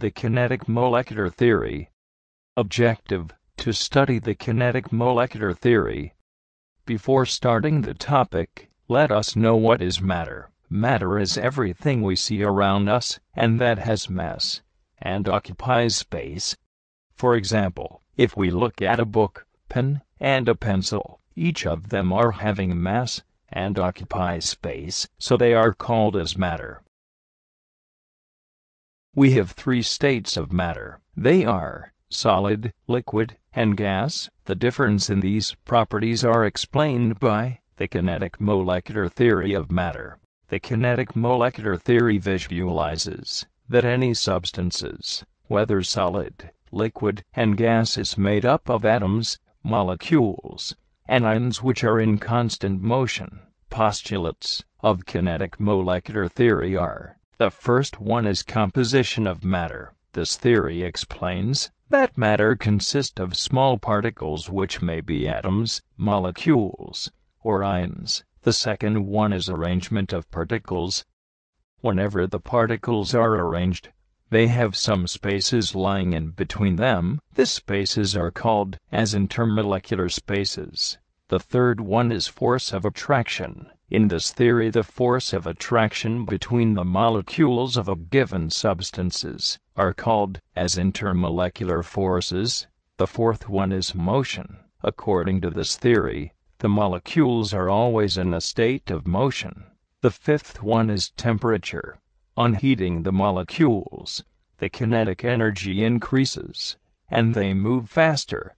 The kinetic molecular theory. Objective to study the kinetic molecular theory. Before starting the topic, let us know what is matter. Matter is everything we see around us, and that has mass, and occupies space. For example, if we look at a book, pen, and a pencil, each of them are having mass, and occupy space, so they are called as matter. We have three states of matter. They are solid, liquid, and gas. The difference in these properties are explained by the kinetic molecular theory of matter. The kinetic molecular theory visualizes that any substances, whether solid, liquid, and gas, is made up of atoms, molecules, and ions which are in constant motion. Postulates of kinetic molecular theory are the first one is composition of matter. This theory explains that matter consists of small particles which may be atoms, molecules, or ions. The second one is arrangement of particles. Whenever the particles are arranged, they have some spaces lying in between them. These spaces are called as intermolecular spaces. The third one is force of attraction. In this theory the force of attraction between the molecules of a given substances are called as intermolecular forces. The fourth one is motion. According to this theory, the molecules are always in a state of motion. The fifth one is temperature. On heating the molecules, the kinetic energy increases, and they move faster.